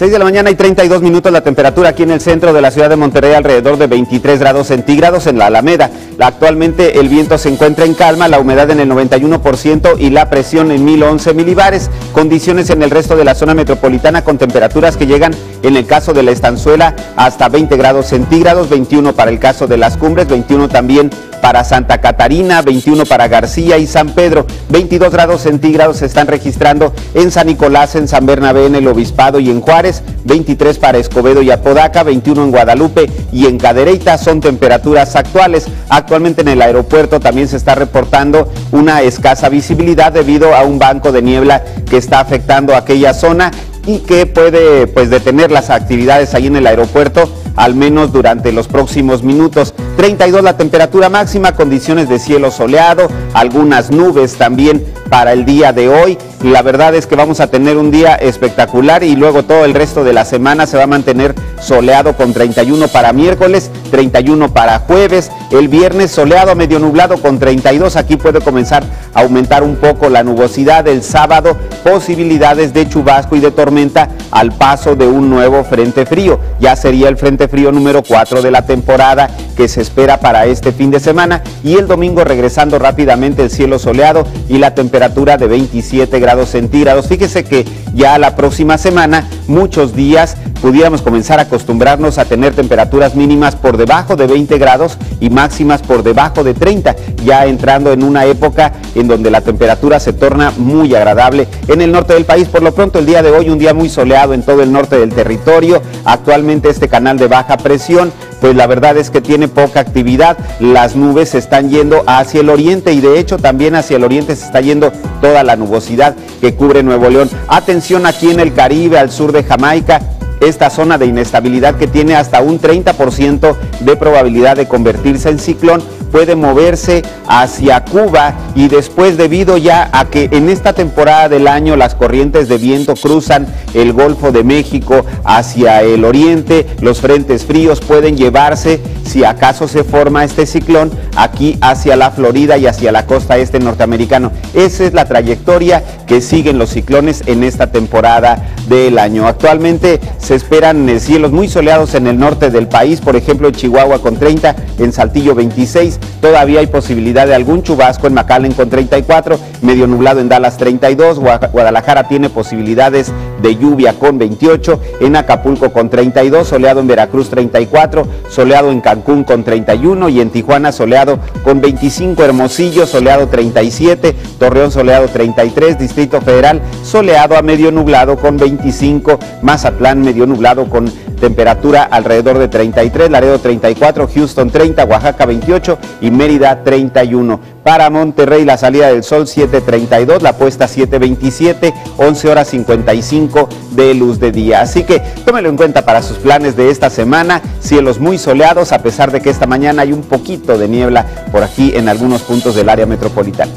6 de la mañana y 32 minutos la temperatura aquí en el centro de la ciudad de Monterrey alrededor de 23 grados centígrados en la Alameda. Actualmente el viento se encuentra en calma, la humedad en el 91% y la presión en 1011 milibares. Condiciones en el resto de la zona metropolitana con temperaturas que llegan en el caso de la estanzuela hasta 20 grados centígrados, 21 para el caso de las cumbres, 21 también para Santa Catarina, 21 para García y San Pedro, 22 grados centígrados se están registrando en San Nicolás, en San Bernabé, en el Obispado y en Juárez, 23 para Escobedo y Apodaca, 21 en Guadalupe y en Cadereyta son temperaturas actuales. Actualmente en el aeropuerto también se está reportando una escasa visibilidad debido a un banco de niebla que está afectando aquella zona y que puede pues detener las actividades ahí en el aeropuerto al menos durante los próximos minutos. 32 la temperatura máxima, condiciones de cielo soleado, algunas nubes también para el día de hoy. La verdad es que vamos a tener un día espectacular y luego todo el resto de la semana se va a mantener soleado con 31 para miércoles, 31 para jueves, el viernes soleado medio nublado con 32. Aquí puede comenzar a aumentar un poco la nubosidad. El sábado posibilidades de chubasco y de tormenta al paso de un nuevo frente frío. Ya sería el frente frío número 4 de la temporada que se espera para este fin de semana y el domingo regresando rápidamente el cielo soleado y la temperatura de 27 grados centígrados. Fíjese que ya la próxima semana, muchos días, pudiéramos comenzar a acostumbrarnos a tener temperaturas mínimas por debajo de 20 grados y máximas por debajo de 30, ya entrando en una época en donde la temperatura se torna muy agradable en el norte del país. Por lo pronto, el día de hoy, un día muy soleado en todo el norte del territorio. Actualmente este canal de baja presión pues la verdad es que tiene poca actividad. Las nubes se están yendo hacia el oriente y de hecho también hacia el oriente se está yendo toda la nubosidad que cubre Nuevo León. Atención aquí en el Caribe, al sur de Jamaica esta zona de inestabilidad que tiene hasta un 30% de probabilidad de convertirse en ciclón puede moverse hacia Cuba y después debido ya a que en esta temporada del año las corrientes de viento cruzan el Golfo de México hacia el oriente, los frentes fríos pueden llevarse, si acaso se forma este ciclón, aquí hacia la Florida y hacia la costa este norteamericano. Esa es la trayectoria que siguen los ciclones en esta temporada del año. Actualmente se esperan cielos muy soleados en el norte del país, por ejemplo en Chihuahua con 30, en Saltillo 26, Todavía hay posibilidad de algún chubasco en McAllen con 34, medio nublado en Dallas 32, Guadalajara tiene posibilidades de lluvia con 28, en Acapulco con 32, soleado en Veracruz 34, soleado en Cancún con 31 y en Tijuana soleado con 25, Hermosillo soleado 37, Torreón soleado 33, Distrito Federal soleado a medio nublado con 25, Mazatlán medio nublado con temperatura alrededor de 33, Laredo 34, Houston 30, Oaxaca 28 y Mérida 31. Para Monterrey la salida del sol 7.32, la puesta 7.27, 11 horas 55 de luz de día. Así que tómelo en cuenta para sus planes de esta semana. Cielos muy soleados a pesar de que esta mañana hay un poquito de niebla por aquí en algunos puntos del área metropolitana.